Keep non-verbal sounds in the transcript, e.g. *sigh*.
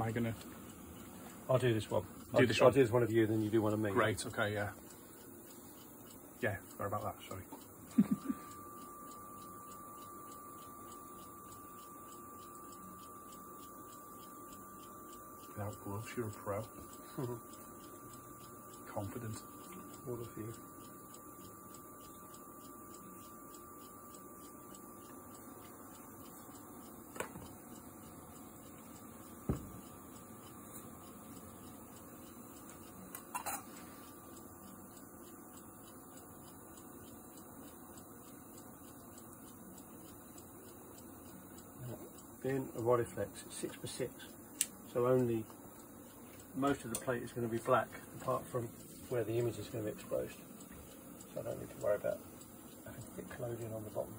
Am I gonna? I'll do this one. Do I'll, this I'll one. do this one of you, then you do one of me. Great. Okay. Yeah. Yeah. Sorry about that. Sorry. *laughs* Without gloves, you're a pro. *laughs* Confident. All of you. Being a Rolleiflex, it's six by six, so only most of the plate is going to be black, apart from where the image is going to be exposed. So I don't need to worry about having thick clothing on the bottom.